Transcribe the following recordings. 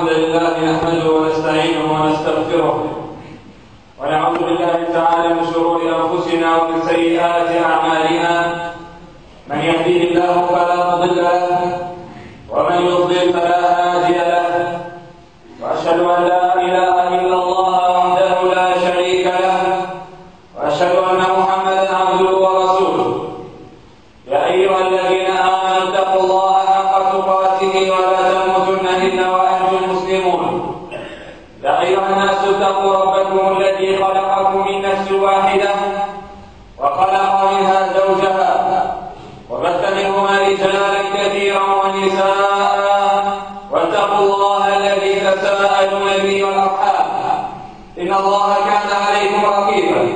الحمد لله نحمده ونستعينه ونستغفره. ونعوذ بالله تعالى من شرور أنفسنا ومن سيئات أعمالنا. ولا ينادي والأرحام. إن الله كان عليكم رقيبا.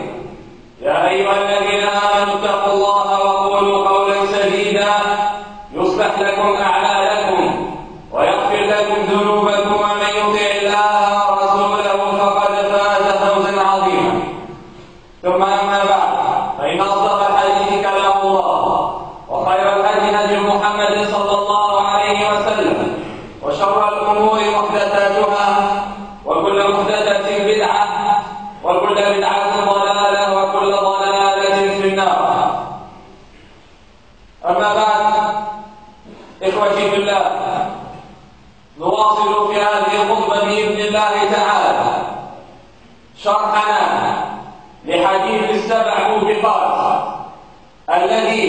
يا أيها الفرح الذي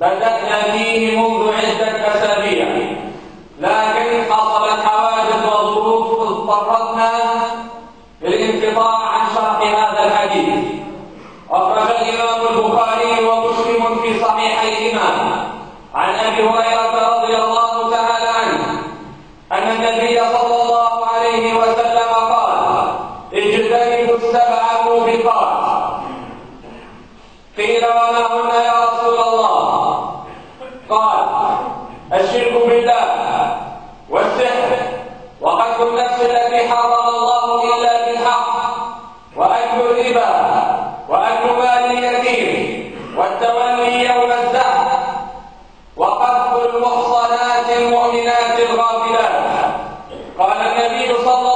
بدأنا فيه منذ عدة أسابيع. لكن حصلت حوادث وظروف اضطرتنا للانقطاع عن شرح هذا الحديث. أخرج الإمام البخاري ومسلم في صحيحيه الشرك بالله والسحر. وقتل النفس التي حرم الله إلا بالحق وأكل الربا وأكل مال اليتيم والتولي يوم الزحف. وقتل المحصنات المؤمنات الغافلات. قال النبي صلى الله عليه وسلم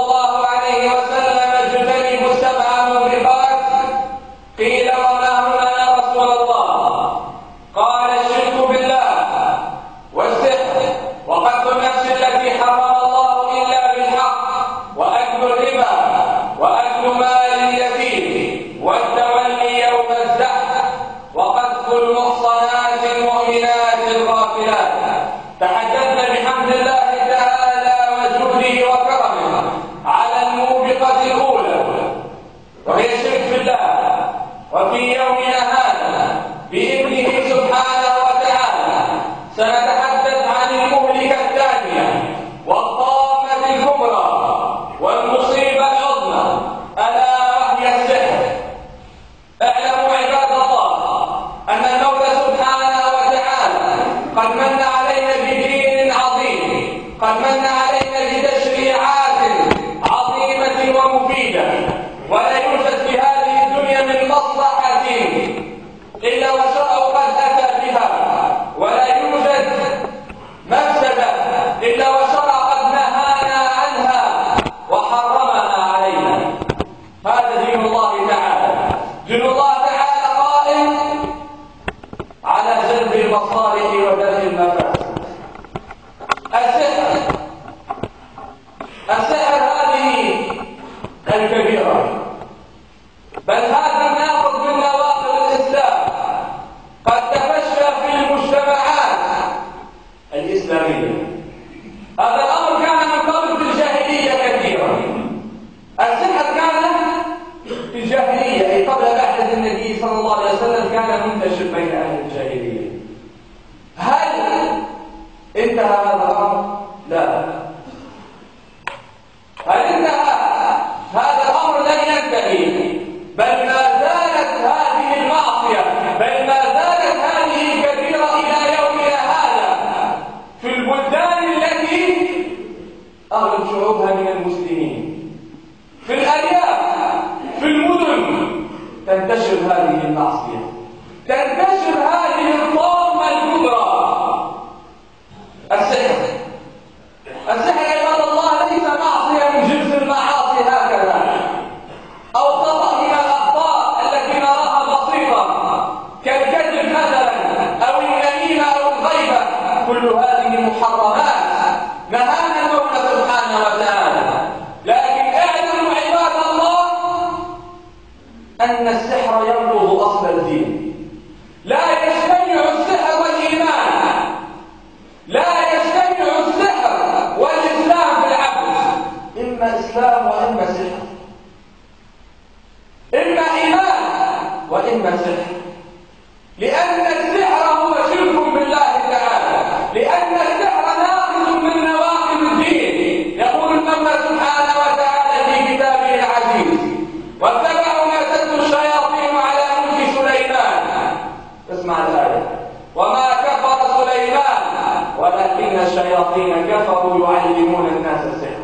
اسمع الآية وما كفر سليمان ولكن الشياطين كفروا يعلمون الناس السحر.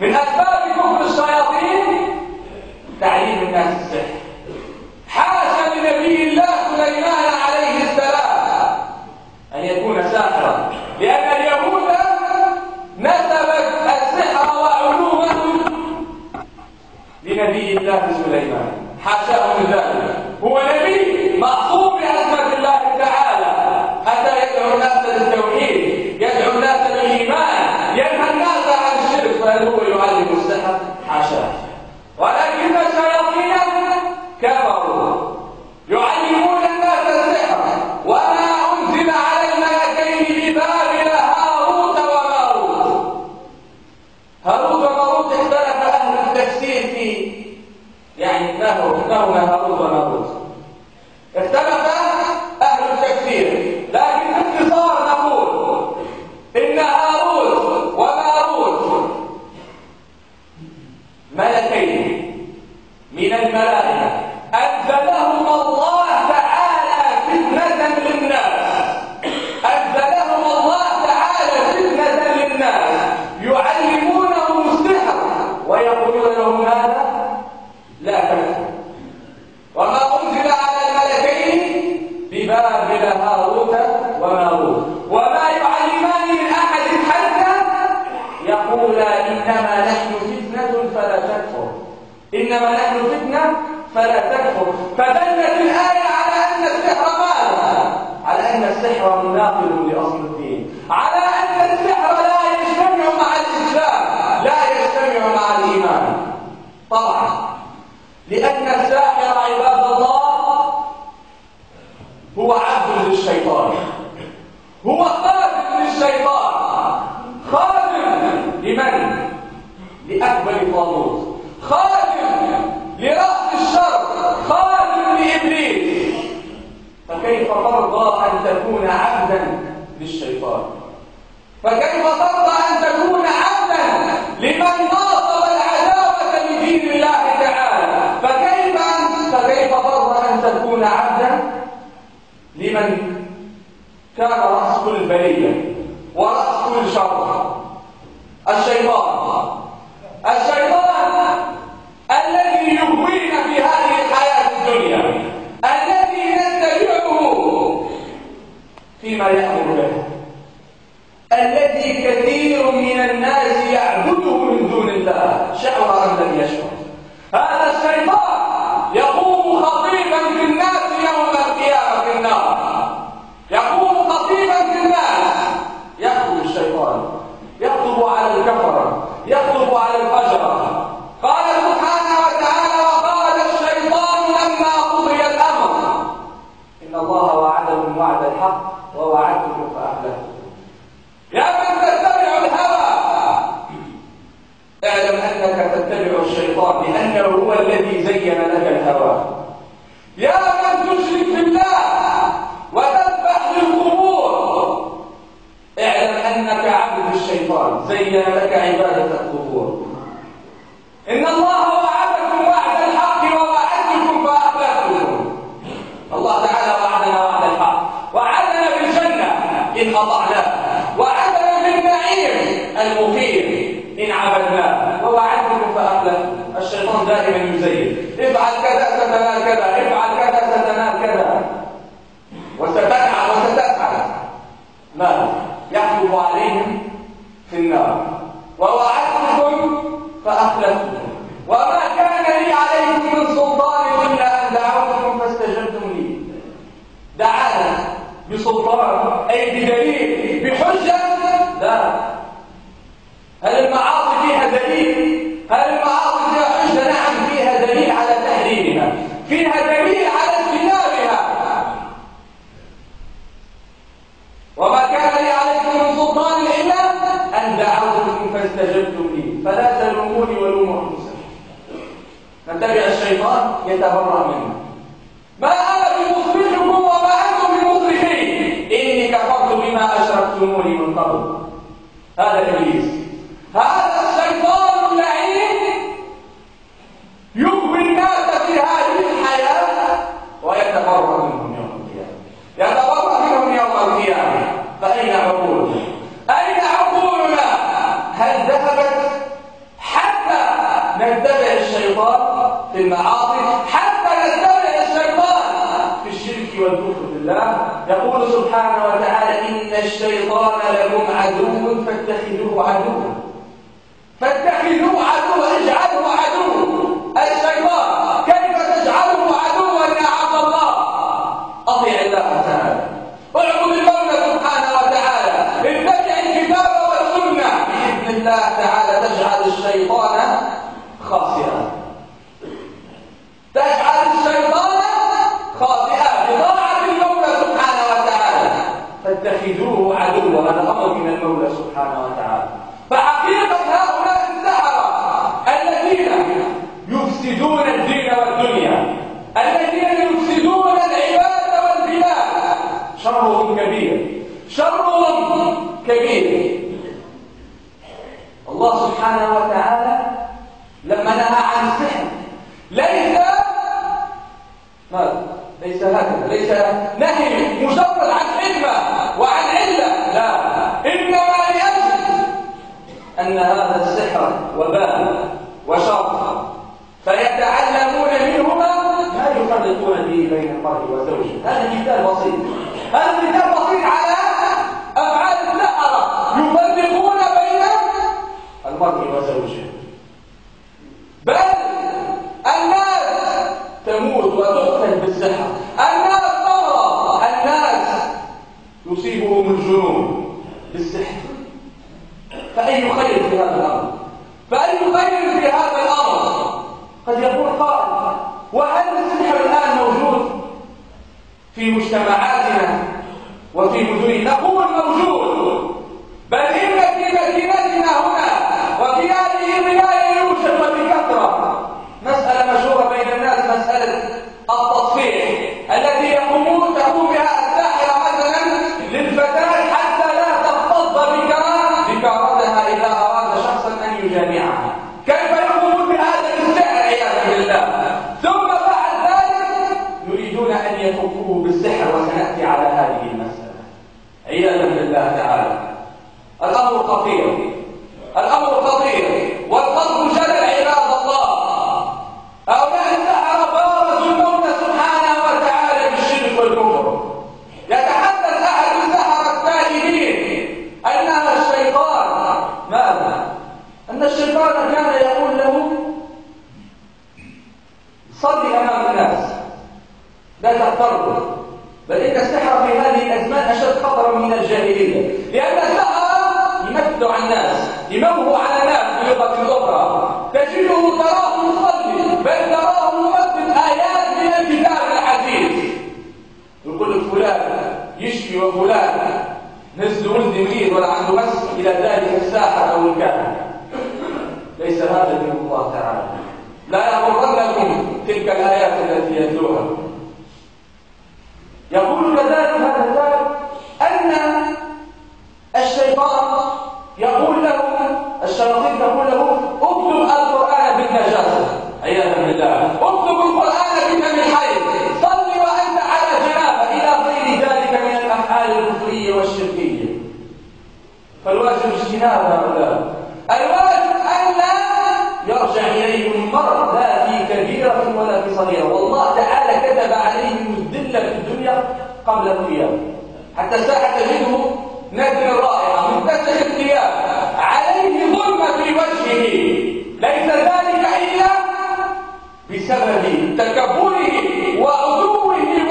من أسباب كفر الشياطين تعليم الناس السحر. حاشا لنبي الله سليمان عليه السلام أن يكون ساحرا لأن اليهود نسبت السحر وعلومه لنبي الله سليمان. حاشاهم من ذلك هو نبي معصوم يقولا إنما نحن فتنة فلا تكفر. إنما نحن فتنة فلا تكفر. فدلت الآية على أن السحر ماذا؟ على أن السحر مناقض لأصل الدين. على أن السحر لا يجتمع مع الإسلام. لا يجتمع مع الإيمان. طبعا. لأن الساحر عباد الله هو عبد للشيطان. هو خادم للشيطان. لمن؟ لأكبر طاغوت. خادم لرأس الشر خادم لإبليس. فكيف ترضى أن تكون عبدا للشيطان؟ فكيف ترضى أن تكون عبدا لمن ناصب العداوة لدين الله تعالى؟ فكيف أن فكيف ترضى أن تكون عبدا لمن كان رأس كل بلية ورأس كل شر الشيطان. الشيطان الذي يغوينا في هذه الحياة الدنيا الذي نتبعه فيما يأمر به الذي كثير من الناس يعبده من دون الله شعر أم لم يشعر. هذا الشيطان يقوم خطيبا في الناس يوم القيامة في النار يقوم خطيبا في الناس يخطب الشيطان يخطب على الكفرة يخطب على الفجرة قال سبحانه وتعالى وقال الشيطان لما قضي الأمر إن الله وعدكم وعد الحق ووعدتكم فأخلفتم يا من تتبع الهوى اعلم أنك تتبع الشيطان لأنه هو الذي زين لك الهوى يا من تشرك بالله وتذبح للقبور اعلم أنك عبد الشيطان زين لك عبادة القبور إن الله وعدكم وعد الحق ووعدتكم فأخلفتكم الله تعالى وعدنا وعد الحق وعدنا بالجنة إن أطعناه وعدنا بالنعيم المقيم إن عبدناه ووعدتكم فأخلفتكم الشيطان دائما يزين افعل كذا ستنال كذا افعل كذا ستنال كذا وستفعل وستفعل ما يحكم عليهم في النار ووعدتكم فأخلفتكم وما كان لي عليكم من سلطان إلا أن دعوتكم فاستجبتم لي. دعانا بسلطان أي بدليل بحجة. لا. هل المعاصي فيها دليل؟ هل المعاصي فيها حجة؟ نعم فيها دليل على تحريمها. فيها دليل على اجتنابها. وما كان لي عليكم من سلطان إلا أن دعوتكم فاستجبتم لي فلا تلوموني ولوموا أنفسكم نتبع الشيطان يتبرأ منا ما أنا بمصرخكم وما أنتم بمصرخي إني كفرت بما أشركتموني من قبل. هذا إبليس. هذا الشيطان اللعين. يغوي الناس في هذه الحياة ويتبرأ منهم يوم القيامة يتبرأ منهم يوم القيامة فأين عقولهم؟ أين المعاصي حتى يتبع الشيطان في الشرك والكفر بالله يقول سبحانه وتعالى إن الشيطان لكم عدو فاتخذوه عدوا فاتخذوه عدوا اجعله عدو الشيطان كيف تجعله عدوا يا عبد الله أطيع الله تعالى اعبد المولى سبحانه وتعالى اتبع الكتاب والسنة بإذن الله تعالى تجعل الشيطان خاسرا تجعل الشيطان خاطئا بطاعة المولى سبحانه وتعالى فاتخذوه عدوا هذا المولى سبحانه وتعالى. فحقيقة هؤلاء السحرة الذين يفسدون الدين والدنيا الذين يفسدون العباد والبلاد. شرهم كبير شرهم كبير. الله سبحانه وتعالى لما نهى عن السحر ليس ماذا؟ ليس هكذا ليس نهي مجرد عن حكمة وعن علة لا إنما لأجل أن هذا السحر وباء وشر. فيتعلمون منهما ما يفرقون به بين المرء وزوجه. هذا مثال بسيط. هذا مثال بسيط على أفعال السحرة. يفرقون بين المرء وزوجه. بل الناس تموت وتقتل بالسحر. الناس تمرض الناس يصيبهم الجنون بالسحر. فأي خير في هذا الأمر؟ فأي خير في هذا الأمر؟ قد يقول قائل وهل السحر الآن موجود في مجتمعاتنا وفي مدننا نقول موجود بل إن في مدينتنا هنا وفي هذه الولاية يوجد وبكثرة مسألة مشهورة بين الناس مسألة التصفيح التي يقومون تقوم بها الساحرة مثلا للفتاة حتى لا تغتظ بكرامتها إذا أراد شخصا أن يجامعها كيف يقومون بهذا السحر عياذا بالله ثم بعد ذلك يريدون أن يفكوه بالسحر وسنأتي على هذه المسألة عياذا بالله تعالى الأمر خطير الأمر خطير والقلب جلل عباد الله هؤلاء السحرة بارزوا المولى سبحانه وتعالى بالشرك والكفر يتحدث أحد السحرة التائبين أنها الشيطان ماذا؟ أن الشيطان كان يقول له صل أمام الناس تغتروا بل إن السحر في هذه الأزمان أشد خطرا من الجاهلية. لأن السحر يمثل على الناس يموه على الناس بلغة أخرى. تجده تراه يصلي بل تراه يمثل آيات من الكتاب العزيز. يقول لك فلان يشفي وفلان. نزل ولد مريض ولا عنده مس إلى ذلك الساحر أو الكاهن ليس هذا من الله تعالى. لا يغرنكم تلك الآيات التي يتلوها يقول كذلك هذا الكتاب أن الشيطان يقول له الشياطين تقول له اكتب القرآن بالنجاسة عياذا بالله اكتب القرآن بدم الحي صل وأنت على جنابة إلى غير ذلك من الأفعال الكفرية والشركية فالواجب اجتناب هؤلاء الواجب أن لا يرجع إليهم المرء لا في كبيرة ولا في صغيرة والله تعالى كتب عليهم الذلة في الدنيا قبل القيامة حتى الساعة تجده نادر الرائحة منتشر الثياب عليه ظلم في وجهه ليس ذلك إلا بسبب تكبره وطغيانه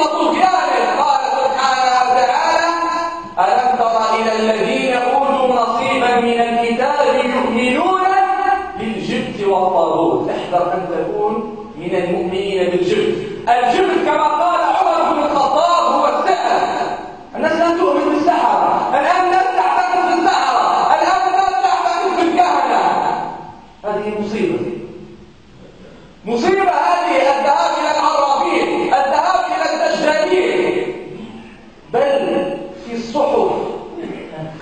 قال سبحانه وتعالى ألم تر إلى الذين أوتوا نصيبا من الكتاب يؤمنون بالجبت والطاغوت؟ احذر أن تكون من المؤمنين بالجبت. الجبت كما قال عمر بن الخطاب هو السحر الناس لا تؤمن بالسحرة الآن الناس تعتقد بالسحرة الآن الناس تعتقد بالكهنة هذه مصيبة مصيبة هذه الذهاب إلى العرافين الذهاب إلى الدجالين بل في الصحف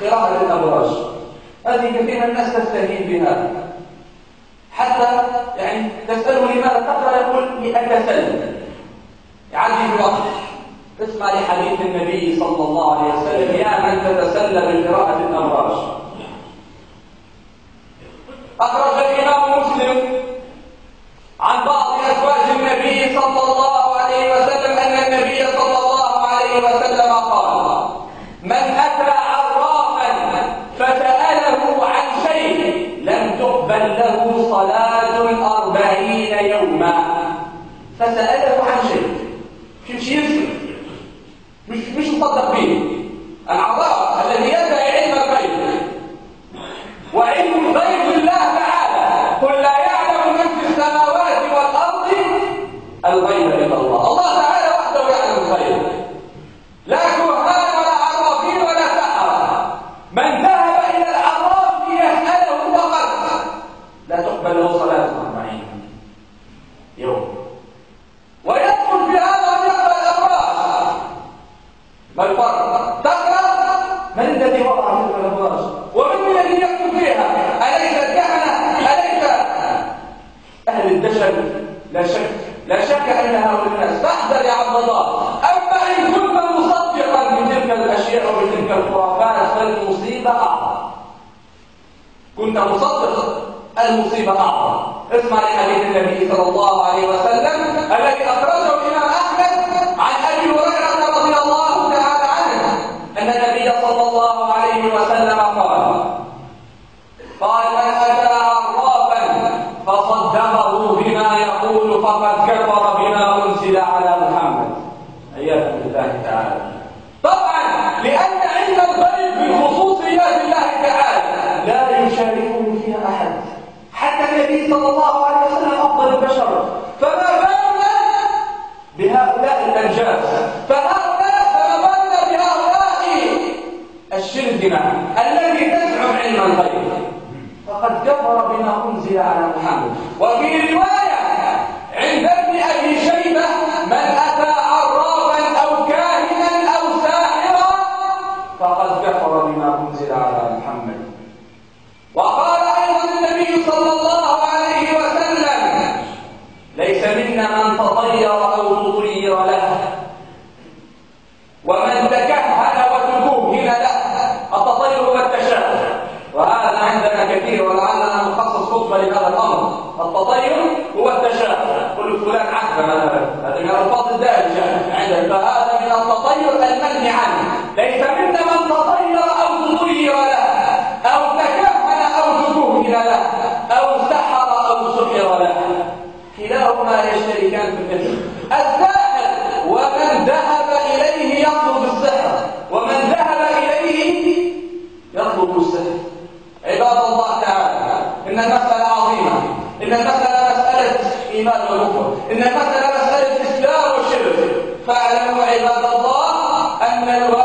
قراءة الأبراج هذه كثير من الناس تستهين بها حتى يعني تسأله لماذا تقرأ يقول لأتسلم يعدي الوقت. اسمع لحديث النبي صلى الله عليه وسلم. يا من تتسلى بقراءة الله تعالى. طبعا لأن علم الغيب بخصوصيات خصوصيات الله تعالى لا يشاركه فيها أحد. حتى النبي صلى الله عليه وسلم أفضل البشر. فما بالنا بهؤلاء الأنجاس؟ فهؤلاء فما بالنا بهؤلاء الشرذمة الذي تزعم علم الغيب. فقد كفر بما أنزل على محمد. وفي رواية عند ابن أبي التطير ولعلنا نخصص خطبة لهذا الأمر. التطير هو التشاؤم. كل فلان عكس مثلا هذا من الألفاظ الدارجة. عند فهذا من التطير المنهي عنه. ليس منا من تطير أو تطير له. أو تكهن أو تكهن له. أو سحر أو سحر له. كلاهما يشتركان في الاسم الثالث الكفر. إن مثل مسألة الإسلام والشرك. فاعلموا عباد الله أن الواحد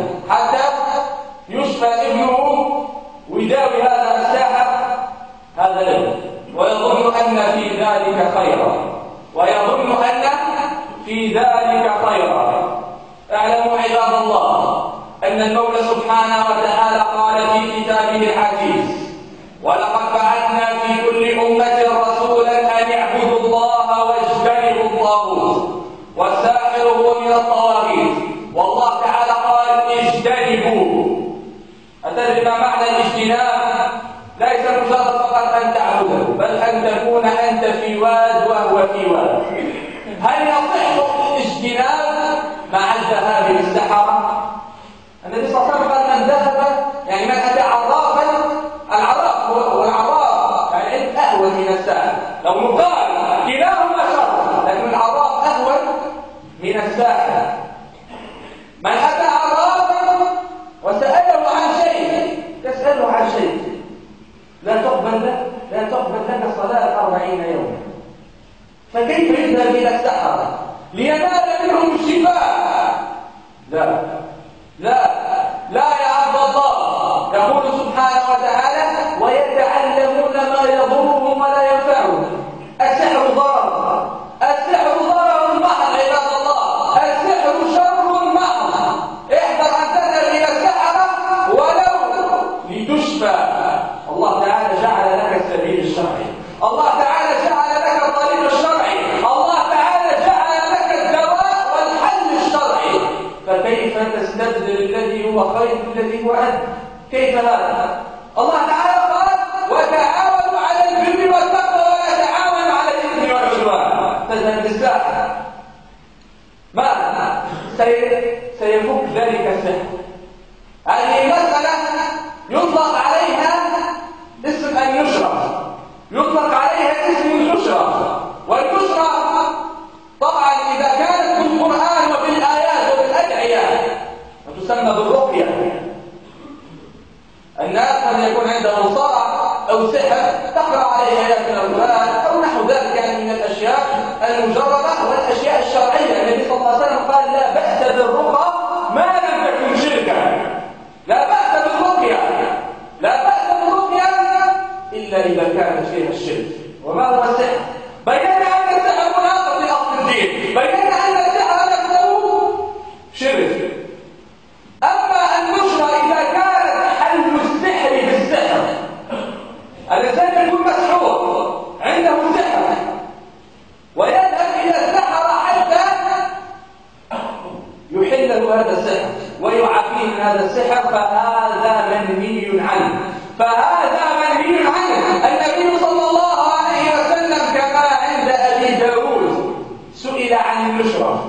ذلك خيرا. ويظن أن في ذلك خيرا. اعلموا عباد الله أن المولى سبحانه وتعالى قال في كتابه العزيز ولقد فقط أن تعبده بل أن تكون أنت في واد وهو في واد هل يصح الاجتناب مع الذهاب للسحرة؟ النبي صلى الله عليه وسلم قال من ذهب يعني من أتى عرافا العراف هو العراف يعني أهون من الساحر لو نقال كلاهما شر لكن العراف أهون من الساحر من أتى عرافا وسأله عن شيء يسأله عن شيء لا تقبل له لا تقبل لك صلاة أربعين يوما فكيف يذهب إلى السحرة لينال منهم الشفاء. لا. لا. لا يا عبد الله يقول سبحانه وتعالى ويتعلمون ما يضرهم ولا ينفعهم السحر ضرر السحر ضرر محض عباد الله السحر شر محض احذر ان تذهب إلى السحره ولو لتشفى الله تعالى جعل لك السبيل الشرعي الله تعالى جعل لك الطريق الشرعي الله تعالى جعل لك الدواء والحل الشرعي فكيف تستبدل الذي هو خير الذي هو أنت كيف هذا الله تعالى قال وتعاونوا على البر والتقوى ولا تعاونوا على الاثم والعدوان تذهب للساحر ما سيفك ذلك السحر هذه مسألة يطلق عليها اسم أن يشرب يطلق عليها اسم اليسرى واليسرى طبعا إذا كانت بالقرآن وبالآيات وبالأدعية وتسمى بالرقية الناس قد يكون عندهم صرع أو سحر تقرأ عليه آيات من القرآن أو نحو ذلك يعني من الأشياء المجردة والأشياء الشرعية النبي صلى الله عليه وسلم قال لا بأس بالرقى ما لم تكن شركا لا بأس بالرقية لا بأس بالرقية إلا إذا كان فيها الشرك وما هو السحر بينا أن السحر مناقض لأصل الدين بينا أن السحر نفسه شرك أما النشرة إذا كانت حل السحر بالسحر الإنسان يكون مسحور عنده سحر ويذهب إلى السحرة حتى يحل له هذا السحر فهذا منهي عنه. فهذا منهي عنه صلى الله عليه وسلم كما عند أبي داود سئل عن النشرة.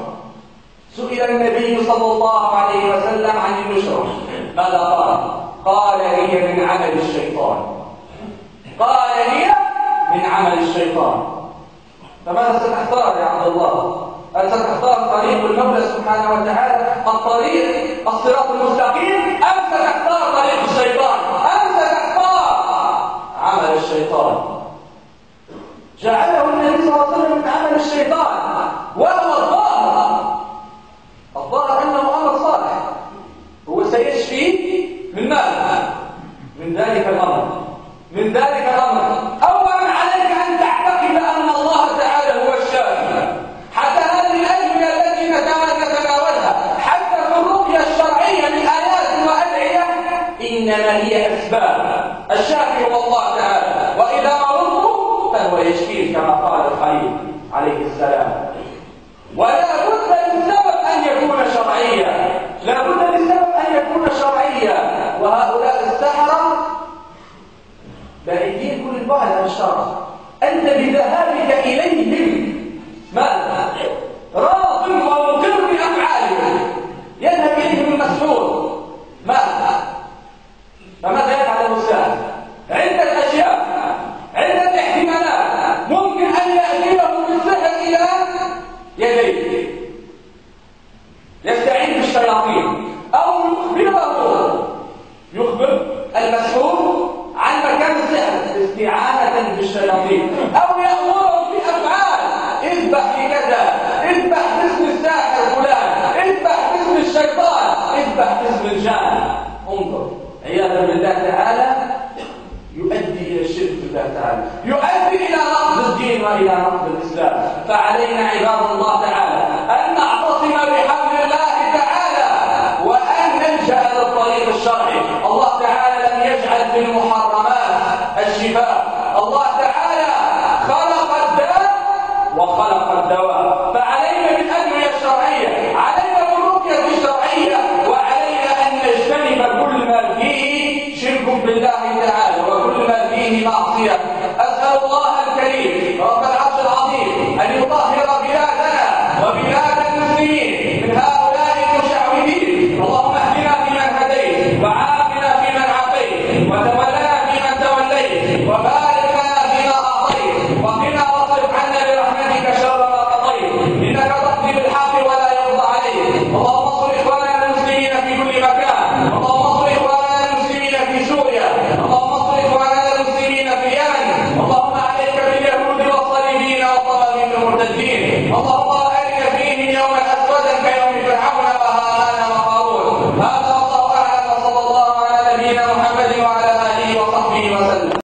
سئل النبي صلى الله عليه وسلم عن النشرة. ماذا قال؟ قال هي من عمل الشيطان. قال هي من عمل الشيطان. فماذا ستختار يا عبد الله؟ هل ستختار طريق المولى سبحانه وتعالى الطريق الصراط المستقيم؟ أم ستختار طريق الشيطان؟ أم ستختار عمل الشيطان؟ جعله النبي صلى الله عليه وسلم من عمل الشيطان. وهو من ذلك الأمر. من ذلك الأمر. أولا عليك أن تعتقد أن الله تعالى هو الشافي حتى هذه الأجملة التي نتناولها حتى في الرقية الشرعية من آيات وأدعية. إنما هي أسباب. الشافي هو الله تعالى. وإذا مرضت فهو يشفيه كما قال الخليل عليه السلام. ولا بد للسبب أن يكون شرعيا. لا بد للسبب أن يكون شرعيا وهؤلاء السحرة بعيدين كل الشرع أنت بذهابك إليهم